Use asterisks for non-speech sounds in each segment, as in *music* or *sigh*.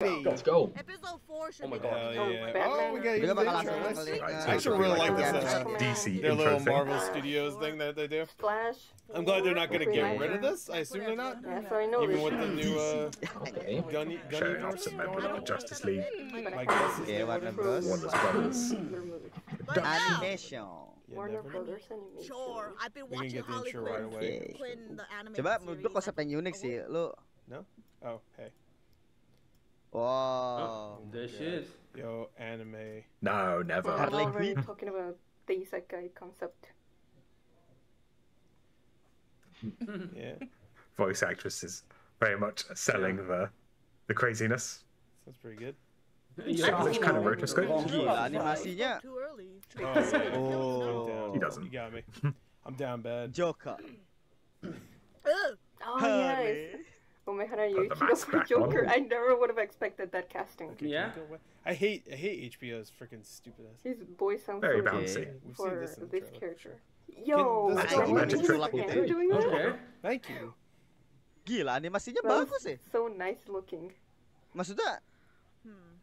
Let's go. Episode 4 should Oh my be God. done. Hell yeah. Oh, we got Hindi you the intro. I na- actually really like this uh, DC their little. Marvel Studios thing that they do. Flash. I'm glad they're not gonna get rid of this. I assume they're not. Yeah, so I know Even with the new uh, Okay. gun Showing gun off some members of the Justice League. My guess is Okay, they Warner would've- Bros. Warner Brothers. *laughs* Animation. Yeah, Warner never. Brothers Animation. sure, I've been watching get the Harley intro right Quinn, away. Quinn, the animated Coba series. menurut ko sa Unix sih, lu. Oh, hey. Wow. There she is. Yo, anime. No, never. Harley Well, we're Quinn. talking about the isekai concept. *laughs* Yeah. Voice actresses very much selling the the craziness. Sounds pretty good. Yeah. Which kind of rotoscope? Gila animasinya. Too early. Oh, yeah. Oh. I'm. *laughs* He doesn't. You got me. *laughs* I'm down bad. Joker. Oh, Harley. yes. Umehara Put the Yuichiro mask for back Joker. on. I never would have expected that casting. Okay, Yeah. you go away? I hate I hate HBO's freaking stupid ass. His voice sounds Very so good bouncy. We've for seen this, this in the trailer. character. Yo, I is didn't Magic know Trick. Japan doing that. Okay. *laughs* Thank you. Gila animasinya That bagus eh. so nice looking. Maksudnya Hmm.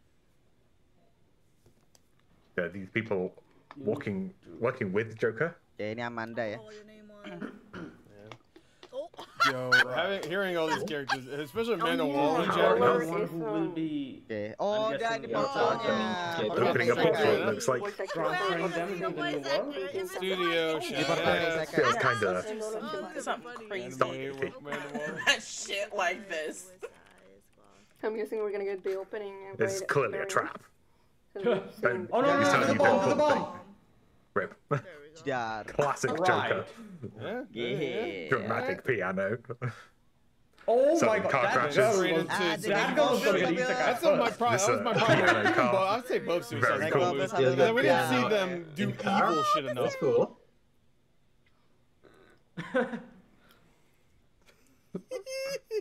There are these people walking, working with Joker. ya ini Amanda ya. Call your name on. Oh, Yo, *laughs* having, hearing all these characters, especially oh, Amanda yeah. Waller in Oh, Japanese. One who will be Oke. Oh, oh I'm dia guessing di it's fotonya. Opening Foto Opening a isekai. picture, it looks like. Voice actor. Well, transferring I them wanna see into the the voice new world. actor. If it's Studio like- shit. Di foto Yeah. isekai. It's kind of Oh, Something funny. crazy. Anime with Amanda Waller. Shit like this. I'm guessing we're gonna get the opening. It's right- clearly a right- trap. so we've seen- Oh no, no, He's no, telling the you ball, don't the pull the ball. Rip. *laughs* There. Jar. Classic Right. Joker. Yeah. Yeah. Dramatic piano. Oh my god, car that crashes. girl was to- to- that girl gonna get That's not my first. problem. That was my problem. This, car. Well, I'd say both Suicide Very Squad cool. movies. Yeah, Yeah, we didn't see them do evil shit enough. That's cool. *laughs*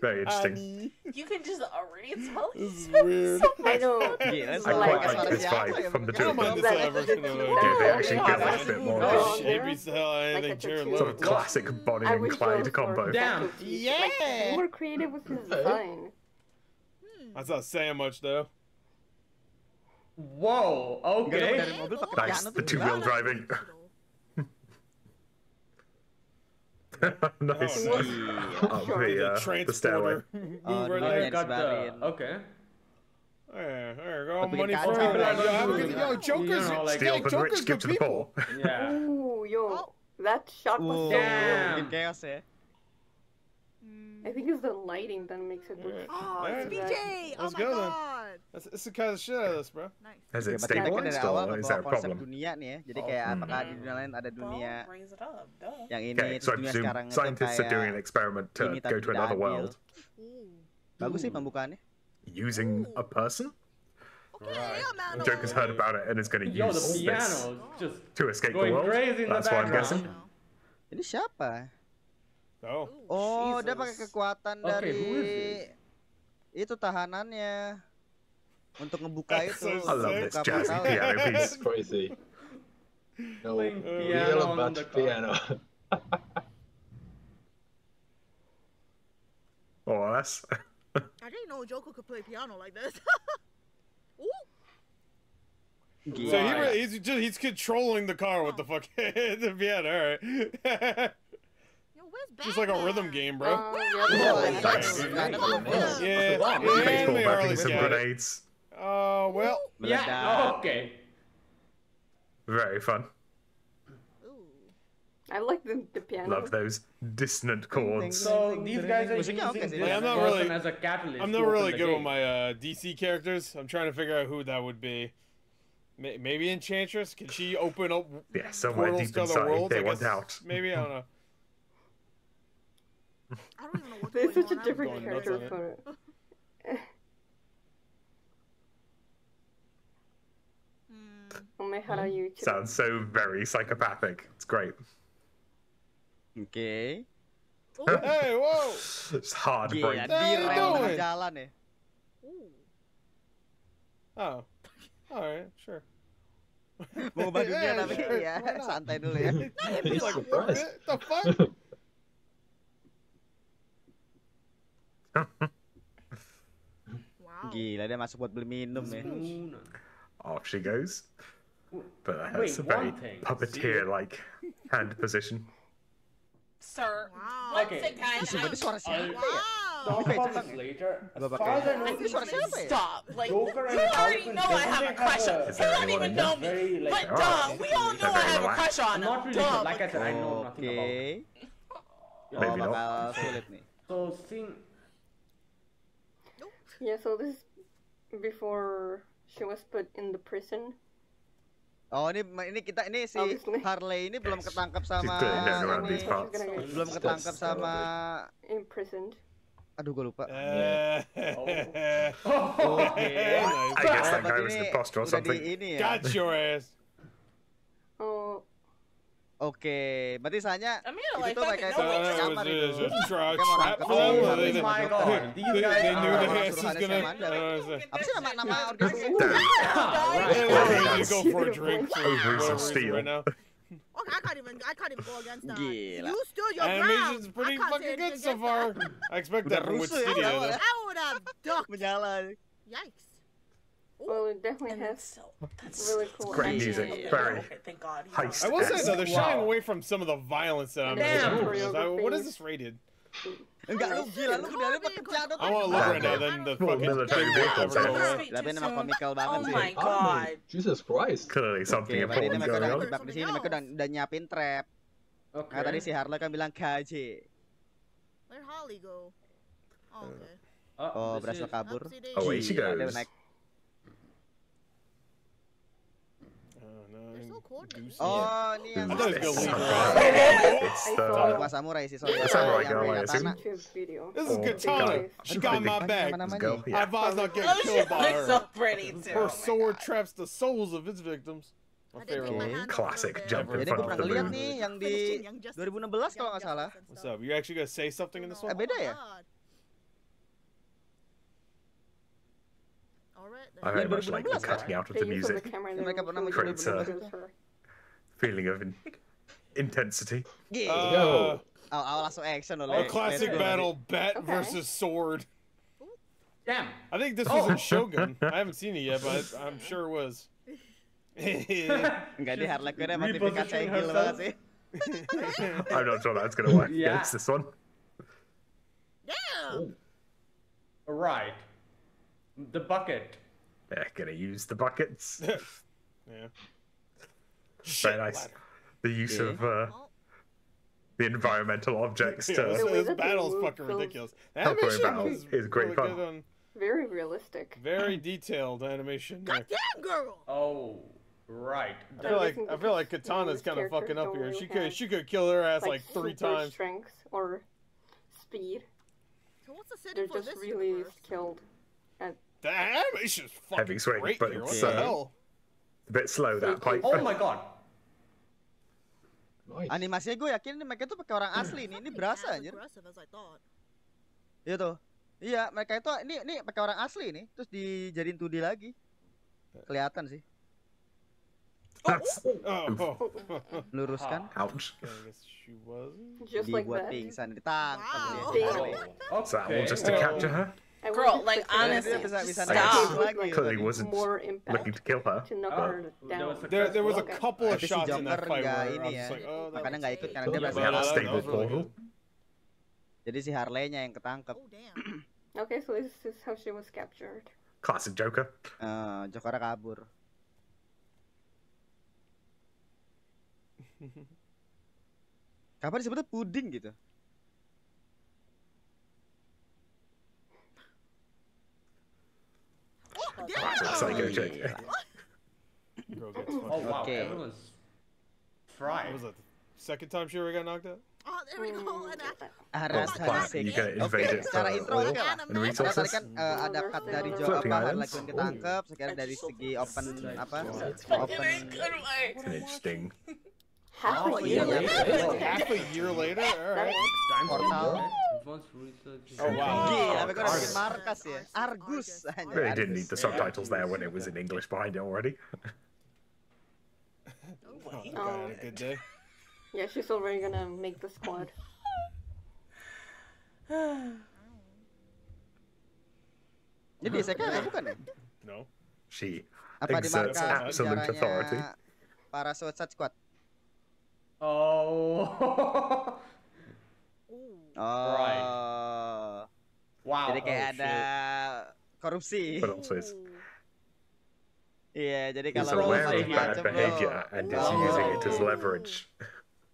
Very interesting. You can just already tell he's is weird. I know. Gila, I suara like quite like this vibe from the two don't of them. this That- version of Yeah, it. they actually give us a bit more of Oh, a Maybe style Like anything a Jared tattoo. sort of classic Bonnie and Clyde combo. were Damn. tattoo teeth. Like, more creative with his design. That's not saying much though. Whoa, okay. dari mobil pakai Nice, the two-wheel driving. *laughs* nice. Oh, Up the, uh, the stairway. Move Oh, right no, there. got disebarin. the okay. There, there you go. Tapi Money for kacau yo, lagi. have a good- yo, Joker's, You know, like- Steal the Joker's rich, give to the people. poor. *laughs* Yeah. Ooh, yo, Oh. that shot was Wow, so Damn. bikin chaos ya. I think it's the lighting that makes it look. Alright. Oh, it's BJ! Oh my god! That's, that's the kind of shit out of this, bro. Nice. Has Oke, it berarti mereka dari stabilized awal or is ngebawa a konsep problem? dunia nih ya. Jadi kayak Hmm. apakah di dunia lain ada dunia Well, yang ini Okay, so dunia presume sekarang itu scientists are doing an experiment to go to another adil. world Ooh. Bagus sih pembukaannya. using a person. Okay, Amanda Joker's heard about it and is going to Yo, the use piano this is just to escape the world. crazy in the That's what I'm guessing. Ini siapa? Oh, Oh, dia pakai kekuatan Okay, dari itu tahanannya untuk ngebuka itu. so I love this Buka jazzy portal. piano piece. It's crazy. No Playing piano real on the piano. More or less. I didn't know Joker could play piano like this. *laughs* Ooh. so he Gila. re- he's just he's controlling the car with the fuck *laughs* the piano. All right, Yo, where's Batman? *laughs* just like a rhythm game, bro. Uh, yeah, Oh, yeah, ini Nice. kan ada mobil. Yeah, Wow. and Baseball they bat are with some like, grenades. Oh well, Yeah. Meledak. Okay. Very fun. I like the, the piano. Love those dissonant chords. So these guys are using Musiknya oke this sih. Yeah, I'm not really- as a catalyst. I'm not really the good with my uh, DC characters. I'm trying to figure out who that would be. May- Maybe Enchantress? Can she open up Yeah, somewhere portals deep to other inside, worlds? they I want guess out. Maybe I don't know. *laughs* I don't even know what's There's going such a different going nuts character on *laughs* it. for it. Umehara Yuichiro. Sounds so very psychopathic. It's great. Okay. Ooh. Hey, whoa! *laughs* It's hard to Gila, break. di What are you rel tengah doing? jalan Oh, all right, sure. Mau *laughs* ubah dunia tapi ya santai dulu ya. *laughs* He's like, what surprised. the fuck? Wow. Gila dia masuk buat beli minum ya. Off she goes. But Wait, that's a very thing. puppeteer-like hand position. Sir, Wow. once Okay. again, Ih, I- ini suara siapa ya? Wow. Talk Ini about kayak this later. As far as I know, Ini suara siapa ya? Stop. Like, Joker you already Harlequin, know I have a crush on a- You don't even know me. Very, like, But Alright. duh, we all know I have a crush on I'm not him. really sure. Duh. Like I said, I know Oke. nothing about. Oh Maybe not. bakal sulit. So seeing Yeah, so this is before she was put in the prison. Oh ini ini kita ini si Obviously. Harley ini belum ketangkap sama ini. belum ketangkap sama imprisoned. aduh gue lupa. Eh. Oke. I guess that guy was an imposter or something. Di ini ya. Got your ass. Oh, Oke, berarti sahnya itu tuh kayak itu. Apa Yikes well, it definitely has so, that's really cool Great music, Yeah. very Okay, thank God. heist. I will say though, they're shying Wow. away from some of the violence that I'm Damn. seeing. I- What is this rated? Enggak lu gila lu udah dong. I want now. Then the fucking military vehicles, eh? Tapi nama komikal banget Oh my God. Jesus Christ. Clearly something important mereka going on. di sini, mereka udah, udah nyiapin trap. Okay. Nah tadi si Harley kan bilang KJ. Where'd Holly go? Oh, okay. Uh, Oh berhasil kabur. Oh, wait, she goes. Saw- Bukan samurai sih, sorry. The samurai Yang girl, I punya assume. katana. YouTube video. This is Oh, Katana. She got my back. nama Let's namanya? go. I advise not Oh, getting killed by looks so her. pretty too. Her Oh sword traps the souls of its victims. My I did favorite keep my one. hand up a Classic little jump in front of the moon. nih yang di Finishing Young Justice- 2016 kalau nggak salah. What's up? You actually gonna say something in this Oh, one? beda ya? God. All right then. I very much like the cutting out of the use on the music, camera and Mereka then pernah show Creates a- feeling of in- intensity. Gila. Uh, Awal awal langsung action loh. a classic battle: bat Okay. versus sword. Damn. I think this was in Shogun. *laughs* I haven't seen it yet, but I- I'm sure it was. Enggak di Harley Quinn emang tipikal Repositioning kayak gila herself. banget sih. *laughs* I'm not sure that's going to work *laughs* Yeah. against this one. Damn. Right. The bucket. They're going to use the buckets. *laughs* yeah. Very nice. The use Yeah. of uh, the environmental objects Yeah, to this, The way this that they battle's fucking feels ridiculous. The Help animation battle is, is great really fun. good on Very realistic. very detailed animation. there. goddamn girl. Oh, right. I feel like I feel like Katana's kind of fucking up here. really She could she could kill her ass like, three super times. strength or speed. So what's the They're for just this really universe? skilled. The animation's fucking Heavy swing, great but here. What the uh, hell? a bit slow, that pipe. Oh my god. Nice. Animasinya gue yakin ini mereka tuh pakai orang asli nih. Ini berasa as anjir. Iya tuh. Iya, mereka itu ini ini pakai orang asli nih, terus dijadiin 2D lagi. Kelihatan sih. That's Oh, *laughs* oh. Luruskan. ouch. Just like Dibuat that. pingsan, ditangkap Wow. dia. Damn. Harley. Is that Okay. just to capture her? I Girl, like, honestly, Stop. like Clearly tadi. wasn't more impact looking to kill her. to knock Oh, her down. There, there was a couple of shots in that Joker fight where I was just like, oh, that Makanya was- nggak ikut karena dia stable was really portal. good. Jadi si Harley-nya yang ketangkep. Oh. Okay, so this is how she was captured. Classic Joker. Eh, Jokernya kabur. *laughs* Kapan disebutnya puding gitu? Oh Classic damn. Psycho Joker. Girl gets Oh wow, Okay. everyone's What fried. was that? The second time she ever got knocked out? Oh, there we go. And I, Aras Well, planet, Hansik. you get invaded secara for intro oil oke lah. and Karena Karena tadi resources. kan eh, ada cut dari Jo Floating apa islands. Harley Quinn ketangkep, sekarang dari segi open apa? Open ain't good way. It's an interesting. Half Oh, a yeah. year. Half a year later? Alright. Time Portal. Advanced research. Oh, wow. Gila, tapi gue udah Argus. bikin markas. Argus. anjir, Really didn't need the subtitles there when it was in English behind *laughs* it already. Oh, God, a good day. Yeah, she's already gonna make the squad. Jadi isekai bukan ya? No. She Apa Exerts absolute authority. para Suicide Squad? Oh. *laughs* Oh. Right. wow. Jadi kayak oh, ada korupsi. It's- Ooh. Iya, jadi is kalau aware of macam-macam bad bro. behavior and is Oh. using it as leverage.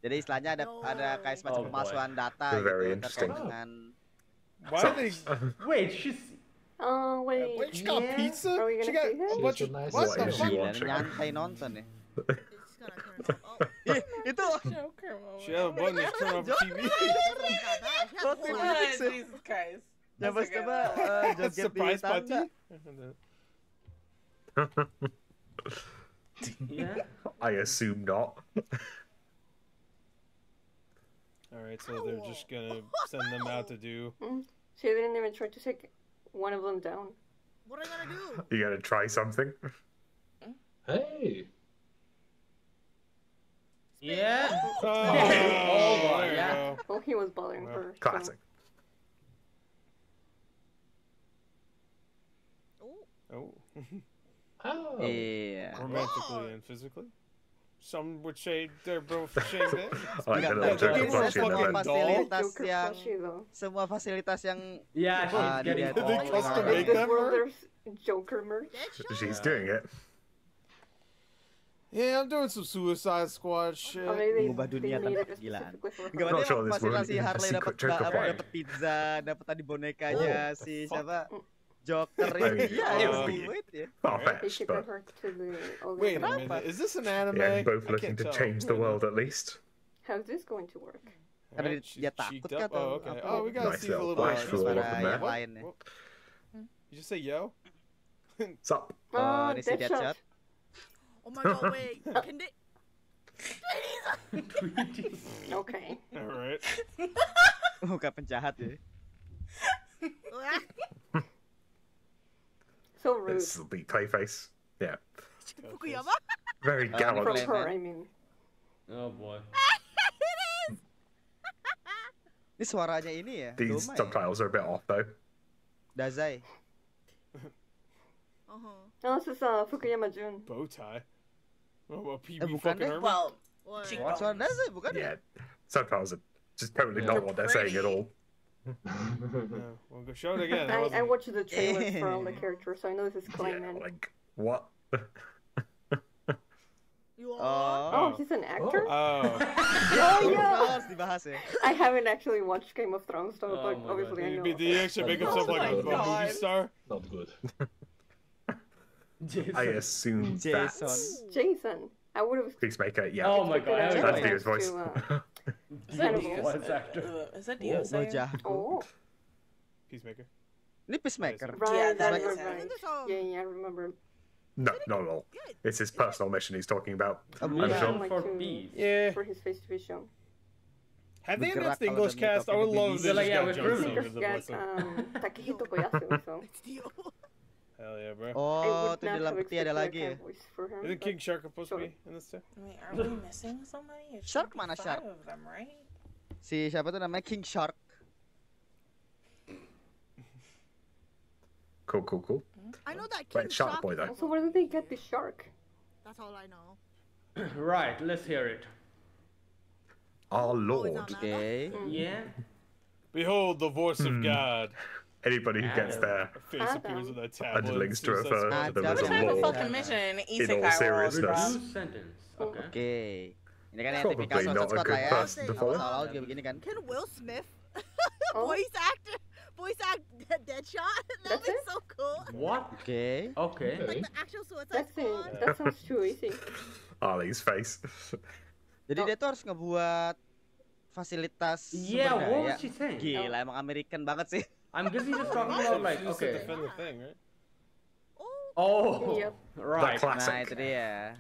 Jadi istilahnya ada ada kayak semacam Oh, pemalsuan data Very gitu interesting. terkait dengan Why So- they? *laughs* Wait, she's. Oh wait. Wait, she got Yeah. pizza? She got a bunch of nice what the fuck? nyantai nonton ya. *laughs* It's gonna turn *laughs* it Ih, itu Joker moment. She had a button to turn off the TV. Not bad. She has What a the whole fuck? lot. Jesus Christ. yang That's a pertama good one. eh, *laughs* Surprise party. Yeah. *laughs* I assume not. All right, so they're just gonna send them out to do. She didn't even try to take one of them down. What are you gonna do? You gotta try something. Hey. Yeah. *laughs* Oh, *laughs* Oh, there yeah. Well, he was bothering Well, her. Classic. Oh. *laughs* Oh, Oh. Iya. romantically and physically. Some would say they're both the same thing. I like Enggak, the enggak, little Joker jadi Joker Flash plushie in the semua fucking lens. doll. fasilitas Joker yang plushie though. semua fasilitas yang Yeah, Ah, she's getting dia- all They Oh, custom yeah. In make this them world, for? there's Joker merch. Deadshot? She's Yeah. doing it. Yeah, I'm doing some Suicide Squad shit. Or maybe Mengubah they dunia made tanpa it kegilaan. specifically for Enggak her. Not ada sure this fasilitasi will- Harley a dapat secret Joker apa fight. dapat pizza, dapat tadi bonekanya si siapa? Mm. Joker Oh, ini. iya. Iya, Oh, yang iya. Squid ya. They Far-fetched, should but her to the old Wait a Kenapa? minute, is this an anime? yeah, both I looking can't to tell. change the world at least. How's this going to work? Karena Alright, dia she's takut cheeked kah up. atau Oh, okay. apa? Oh, we gotta Nice see the little little flash uh, for all of suara them there. yang lainnya. What? You just say yo? What's up? Oh, Ah, ini si Deadshot. Oh my god, wait. *laughs* Can they... *laughs* Okay. All right. Muka penjahat ya. So rude. This will be Clayface. Yeah. Fukuyama? *laughs* Very Uh, gallant. From Clayman. her, I mean. Oh boy. it is! Ini suaranya ini ya. These Doma ya? subtitles are a bit off though. Dazai. Uh-huh. No, this is uh, Fukuyama Jun. Bow tie. Oh, a PB bukan fucking deh. Herman? Well, What? Cheekbones. Suara Dazai bukan ya? Yeah. Subtitles are just totally Yeah. not what they're saying at all. *laughs* No, we'll go show it again. I, I watched the trailers *laughs* for all the characters, so I know this is Yeah, like what? *laughs* You Oh. are? Oh, he's an actor? Oh. Oh, yeah! Oh, harus dibahas ya. I haven't actually watched Game of Thrones, though, Oh but my obviously I Did know. he, did he actually make himself Oh like a, my a movie star? Not good. Jason. I assume Jason. that's Jason. I would have Peacemaker. Yeah. Oh my god, I Expected haven't That's a Dio's voice. to, uh, is that Animals. Voice actor. Uh, Is that Dio Lo saying? jago. Oh, Peacemaker. Ini Peacemaker. right, Yeah, right, that right, is right. Isn't this, um, Yeah, yeah, I remember. No, not at all. It's his personal mission he's talking about. Oh, I'm bukan. sure. Mission for peace. Yeah. For his face to be shown. Had they Bergerak announced the English cast, I would makeup love and if they They're like, yeah, got with Jon Bruce. Snow Makers as the got voice. of- um, Takehito Koyasu, so *laughs* It's Dio. Hell yeah, bro. I Oh, would tuh di not dalam have peti ada lagi ya. of him. Isn't King Shark supposed to be in this too? I mean, are we *laughs* missing somebody? It Shark should be mana Shark? of them, right? Si siapa tuh namanya King Shark. Cool, cool, cool. I know that Wait, King Shark Shark Boy, though. also- Also, where did they get the shark? That's all I know. *clears throat* right, let's hear it. Our Oh, it's Lord. on that. Yeah. Behold the voice of Hmm. God. Anybody who gets there face appears on that tablet. underlings to Suicide refer to them as a lord. fucking mission in all seriousness. Okay. Oke. Ini kan yang Probably tipikal not a good lah ya. person to follow. Awal-awal juga begini kan. Can Will Smith Oh. *laughs* voice actor voice act Dead- Deadshot? *laughs* That'd That's be so cool. What? Oke. Okay. Like the actual Suicide. Squad. That sounds too easy. Arlie's face. *laughs* Jadi dia tuh harus ngebuat fasilitas Yeah, sumber what daya. was she saying? Gila, emang American banget sih. I'm guessing just *laughs* talking about like, Just to okay. defend the thing, right? Oh, Yep. right. That classic. Nah, itu dia.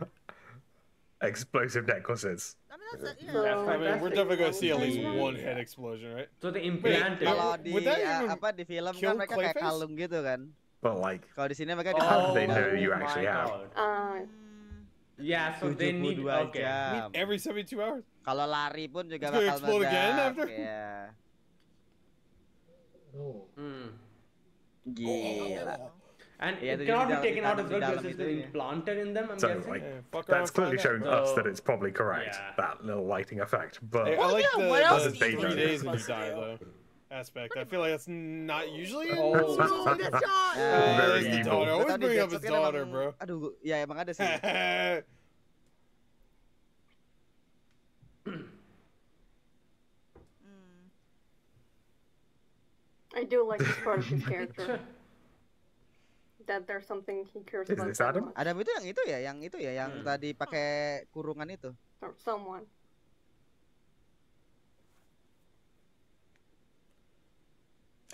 Explosive necklaces. I mean that's yeah. So- That's I mean, we're definitely gonna see at least one head explosion, right? So they implanted. Kalau di Would that uh, even apa di film kill kan mereka kayak kalung gitu kan. But like, Kalau di sini mereka Oh, How do they know you actually have? Uh, Mm, Yeah, so they need. 72 Okay. jam. Every 72 hours. Kalau lari pun juga It's gonna bakal explode again Hmm. meledak. after? Iya. Oh. And Yeah, it the cannot be taken out as di well because it's itu been ya. implanted in them, I'm So, guessing. like, Yeah, That's clearly showing out. us that oh. it's probably correct, Yeah. that little lighting effect. But Hey, I Well, like yeah, the, what else the do you three think days you're you die though aspect. I feel like that's not usually. in Oh. Resident Oh, Evil. that shot! Very it's the evil. daughter. Always Tadi bring up Deadshot his kan daughter, emang- bro. Aduh, ya emang ada sih. I do like this part of his *laughs* character. that there's something he cares Is about. this Adam? much. Adam itu yang itu ya, yang itu ya, yang Hmm. tadi pakai kurungan itu. Or someone.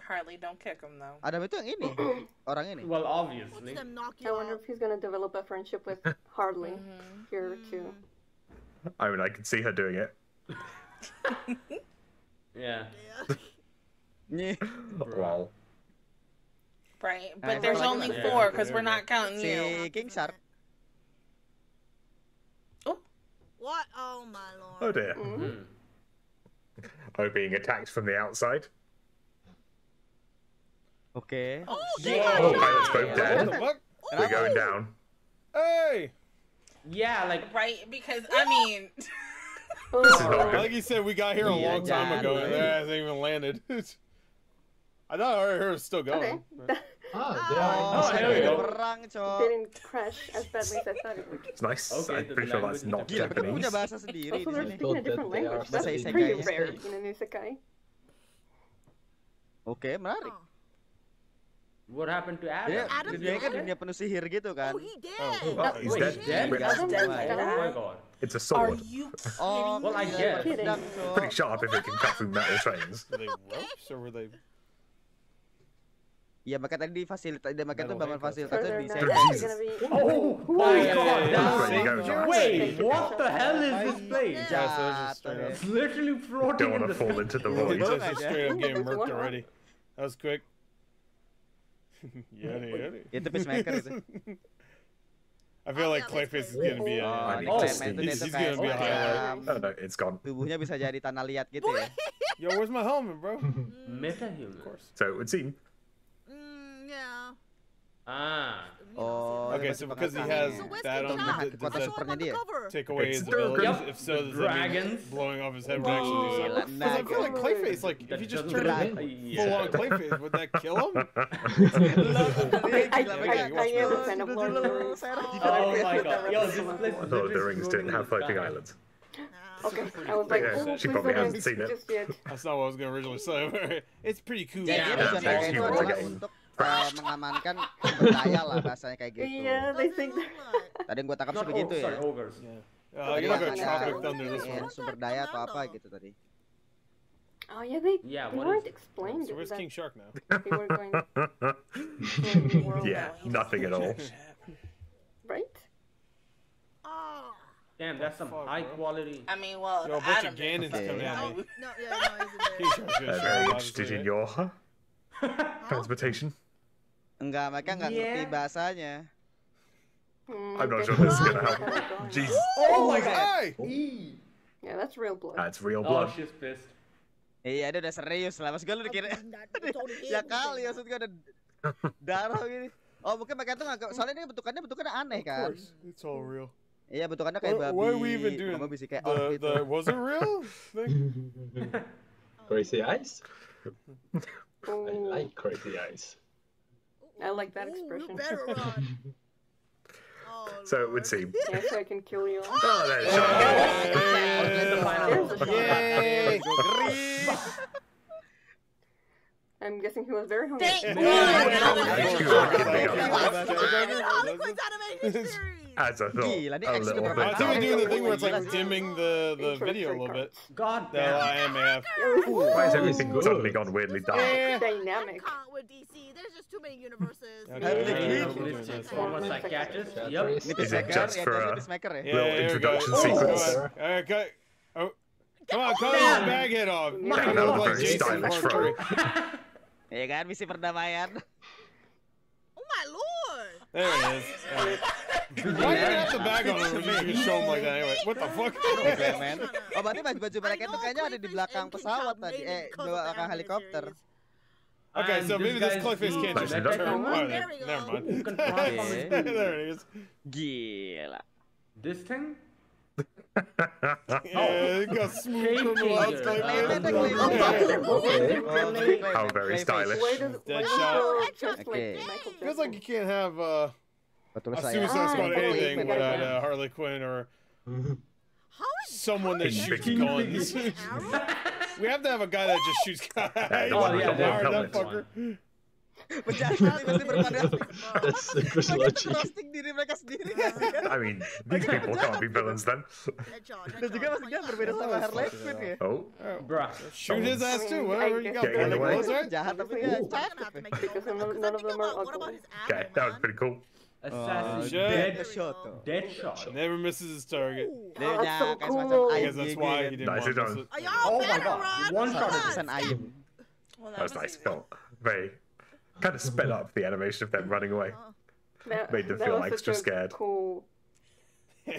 Harley, don't kick him though. Adam itu yang ini, *coughs* orang ini. Well, obviously. I wonder if he's gonna develop a friendship with *laughs* Harley Mhm. here too. I mean, I can see her doing it. *laughs* Yeah. Yeah. Nih. Well, *laughs* Right, but itu there's lagi only mana? four because we're not counting you. King Shark. What? Oh my lord. oh dear. Mhm. Hmm. Oh, being attacked from the outside. Okay. Oh, Yeah. Oh, pilot's both dead. We're going down. Hey! Yeah, like Right, because I mean, This is not Like you said, we got here a Yeah, long time yeah, ago, right. and it hasn't even landed. *laughs* I thought I heard it was still going. *laughs* Ah, they Oh, are Oh, in here we go. perang, cok. Didn't crash as badly as I thought it would. It's nice. Okay, I'm the pretty sure that's not is Gila, mereka punya Japanese. bahasa sendiri Also, they're speaking a different they are language. That's pretty rare in an isekai. Oke, menarik. Oh. what happened to Adam? Dia, Adam dunia kan dead? dunia penuh sihir gitu kan. Oh, he dead. Oh, Oh, he's Wait, dead. dead? Wait, Adam Adam died. died. Oh my god. It's a sword. are sword. you kidding *laughs* Oh, Well, I guess. Kidding. pedang, Cok. Pretty sharp if it can cut through metal trains. Were they ropes or were they? Iya, maka tadi di fasilitas, dia maka itu Metal bangun handcuffs. fasilitasnya Further di down, They're Shanghai. it's gonna be. Oh my yeah, god, yeah, that's Where you go, Josh? Wait, what the hell is this place? Yeah, so it's just straight Jatuh up. It's literally floating Don't in want the to fall sky. into the Yeah, void. It's Belum just aja. straight up getting One murked more. already. That was quick. yeti, yeti. Itu peacemaker itu. I feel Oh, like yeah, Clayface is that's gonna be a. Oh, I di need Oh, to Clayman see. itu dia He's- tuh he's kayak gonna be a semacam highlight. Oh no, it's gone. tubuhnya bisa jadi tanah liat gitu ya. Yo, where's my helmet, bro? Metahuman. Of course. So it would seem Mm, yeah. Ah. Oh, Okay, so because he has So that on, Shark? th- does that Show him supernya on the dia. cover. take away It's his abilities? Yep, If so, the does that mean dragons. blowing off his head would actually do something? Because I feel like. Clayface, like, if you just turn him Yeah. full on Clayface, would that kill him? *laughs* *laughs* I, I, I, I am kind of Lord of *laughs* the Rings. Oh my god. Yo, this place I is thought the rings didn't have the floating islands. Okay, I was like, Yeah, oh, she probably hasn't seen it. That's not what I was gonna originally say. it's pretty cool. Jadi Yeah, dia yeah, tujuan yeah, mereka itu yeah. Yeah. Uh, mengamankan sumber daya lah bahasanya kayak gitu. Yeah, they think. Tadi yang gue tangkap sih begitu ya. sorry, ogres. Uh, Tadi gonna ada iya, one. sumber daya atau apa gitu tadi. Oh yeah, they, Yeah, they what weren't is it? explained So where's King Shark now? they were going *laughs* yeah, nothing at all. right? Oh. Damn, that's some fuck, high bro? quality. I mean, well, Yo, a if bunch Adam of Ganons coming at me. No, yeah, no, King he's Shark's gonna show very up, interested in your huh? *laughs* transportation. Enggak, mereka nggak ngerti Yeah. bahasanya. Hmm, I'm not sure this is gonna see help. how it goes. Jesus, Oh my god. Hey! Yeah, that's real blood. that's real Oh, blood. she's pissed. Iya, dia udah serius lah. Mas gue lu dikira *laughs* ya kali maksud gue ada darah gini. Oh mungkin mereka tuh nggak soalnya ini bentukannya bentukannya aneh Of kan. course, it's all real. Iya bentukannya kayak babi. why are we even doing babi sih kayak orc the, gitu. the was it real thing? *laughs* Crazy eyes? I Oh, like crazy eyes. I like that expression. You better run. *laughs* Oh, So it would seem. Yeah, so I can kill you. all. *laughs* Oh, there, shut up. There's the final There's a boss. *laughs* Yay! I'm guessing he was very hungry. Thank Yeah. As I thought, Gila, ini a actually little berapa I think we're doing the thing where it's like dimming the, the video a little bit. cards. God The damn. IMAF. Why has everything Good. suddenly gone weirdly dark? Yeah. Dynamic. can't with DC. There's just too many universes. Okay. Harley Yeah, Quinn. you know, We're this doing is this. almost like catches. Yeah, Yep. Chris. Ini Is it peacemaker, just ya for biasanya a- peacemaker ya. Yeah, Little here we go. introduction Oh, sequence. God. Alright, cut. Oh. Come on, cut Damn. his bag head off. My Make him God. look like Very Jason stylish Part throw. three. Iya kan misi perdamaian. Oh my lord! There it is. Alright. Why you have the bag on him when you show him like that anyway? What the fuck? *laughs* Oke, man. Oh berarti baju-baju mereka itu kayaknya ada di belakang pesawat tadi, eh the belakang anime helikopter. Okay, so maybe this guy's Clayface can't just turn. charmer. Oh, There there, we go. never mind. Who can transform there it is. Gila. This thing? Yeah, it got smooth criminal Shaking. Clayface. Okay. How very stylish. Why does why does Deadshot. Thor Headshot. just like Okay. Feels like you can't have uh, a. Suicide Ah, Squad anything without uh, Harley Quinn or *laughs* someone that shoots guns. *laughs* We have to have a guy that just shoots guys. Oh, yeah, Fire that that fucker. Menjahat tiba-tiba berpada. That's super Mereka sludgy. roasting diri mereka sendiri kan? *laughs* I mean, *laughs* these people can't be villains then. Dan juga maksudnya berbeda sama Harley Quinn ya. Oh, Bruh. Shoot his ass too. Whatever you got. Get in the Burning way. Jahat tapi We're nggak gonna have to cakep. make it Because over. none- Because none I of them think are about- ugly. okay, that was pretty cool. Assassin. Uh, shit. Dead. Shot Dead shot. Never misses his target. Dia Oh, that's so cool. semacam I guess that's why he didn't Nice want to miss it. Are y'all Oh my better God. run? One shot. Come on, Pesan. Well, That was nice. easy. Felt very kind of sped up the animation of them running away. That, Made them that feel was extra such a scared. Cool.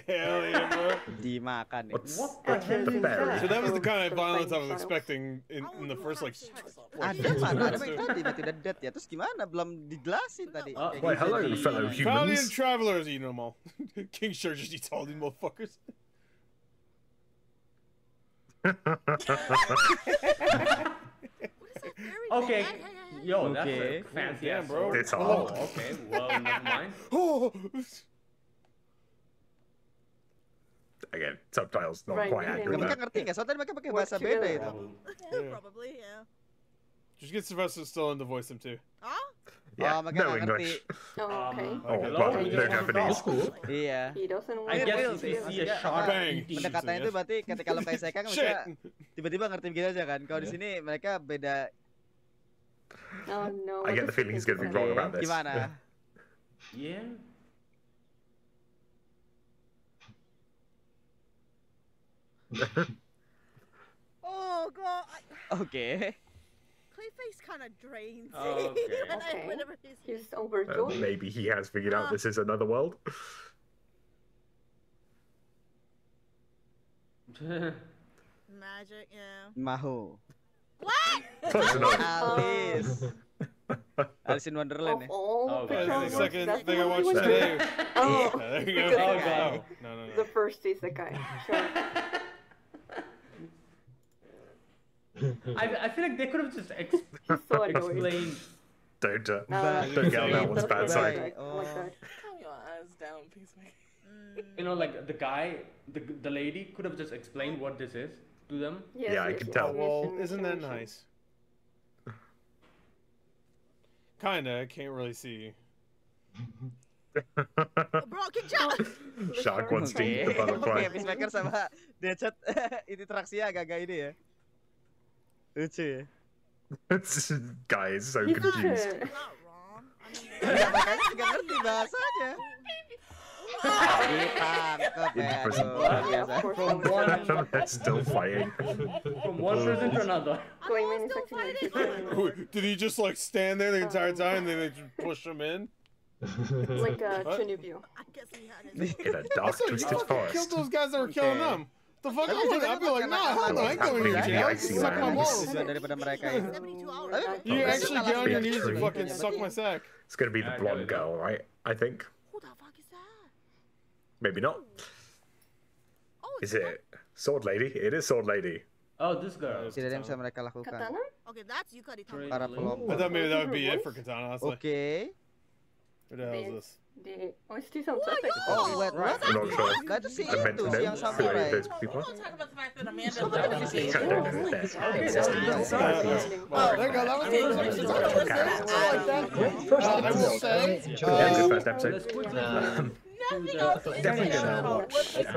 Hell yeah, bro. Dimakan. What the But hell the is that? So that was the kind of violence I was expecting in, in the first like. Ada ah, mana? Ada tadi mati dead ya. Terus gimana? Belum dijelasin tadi. Ah, Kayak Why, hello, Jadi- fellow Valiant humans. travelers eating them all. *laughs* King Shark just eats all these motherfuckers. *laughs* Okay. Yo, that's Okay. a fancy ass bro. sword. It's Oh, all. okay. Well, never mind. Oh, *laughs* Again, subtitles not Right, quite yeah, accurate. Mereka ngerti nggak? Soalnya mereka pakai bahasa beda itu. Yeah. Probably, yeah. just get Sylvester Stallone to voice him too. Huh? Yeah, Oh, mereka no. English. Oh, okay. Um, Oh, well, want to Japanese. Cool. Iya. He doesn't want I guess if you see a shark Bang. Pendekatannya itu berarti ketika kalau kayak saya kan *laughs* mereka tiba-tiba ngerti begitu aja kan. Kalau di sini mereka beda Oh no. I get the feeling he's going to be wrong about this. gimana? Yeah. Oh god, I, Oke. Clayface kind of drains Oh, me okay. *laughs* when I- Okay. whenever he's He's Uh, overjoyed. maybe he has figured out this is another world. *laughs* *laughs* magic, yeah. Mahu. What? Close enough. Alice. Alice in Wonderland Of ya. all Oh, the okay. That's second that's thing I the watched today. you- *laughs* Oh, Yeah, there you go. Because Oh, the guy- no, no, no, the first is the guy. Sure. I, I feel like they could have just ex- *laughs* so explained. Don't, uh, Uh, don't get on that one's bad that's side. right, like that. Calm your eyes down, peacemaker. You know, like the guy, the the lady could have just explained what this is to them. Yes, Yeah, I yes, can yes, tell. Well, isn't that nice? Kinda. I can't really see. *laughs* Bro, good job. Shark wants to eat Oke, the butterfly. Oke, Peacemaker sama *laughs* Deadshot *laughs* interaksinya agak-agak ini ya. Lucu ya. This guy is so confused. Not wrong. I mean, Ya, makanya nggak ngerti bahasanya. From one They're still fighting. from one prison to another. Clayman is still fighting. Did he just like stand there the entire time and then they just push him in? like uh, What? Chunibyo. I guess he had his. In a dark, you twisted forest. killed those guys that were killing Okay. them. The fuck? I Tapi would, juga I'd be like, nah, karena hell no, I ain't going to happening in jail. Suck my lands. balls. Tujuan daripada mereka ya. 72 hours. Tapi- ago. You actually get on your knees and fucking suck my sack. It's going to be the Yeah, blonde girl, right? I think. Who the fuck is that? Maybe not. Oh, Is it's it Sword Lady? It is Sword Lady. Oh, this girl. Tidak ada yang bisa mereka lakukan. Katana? Okay, that's Yukari Tama. Para I thought maybe that would be it for Katana, honestly. Oke. What the hell is this? The OST sounds suspect. Oh, wait, what? I'm not sure. Nah, itu si I meant itu, to si yang samurai. those people We'll are. talk about the fact that Amanda Ada di lived sini. I don't know who they're. Uh, oh, there you go. That was the first episode. I like that. First I will say, Yeah, good first episode. Let's quickly Nothing else is Definitely gonna gonna watch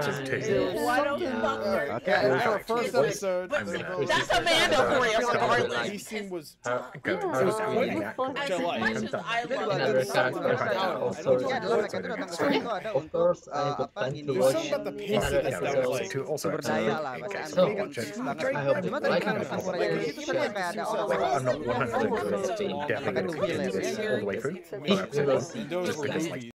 just too. do Why don't Yeah. fuck her? Okay. for our first episode, I'm gonna- That's Amanda for you, regardless. pacing was How, go, Yeah, how it is was that? As much as I love juga her, ada Character sama character mereka. also Intinya adalah mereka itu datang ke sini itu ada Of course, uh, I got apa ini to There's watch something about the pacing another that was episode. like, to also sumber daya lah Okay, bahasa so, Amerika fix banget. I hope you like it. samurai di situ kan kayak ada orang Well, I'm not 100% Yeah. convinced he Makan definitely dulu ya, did this all the way through. But, Equal. and those Just because, movies.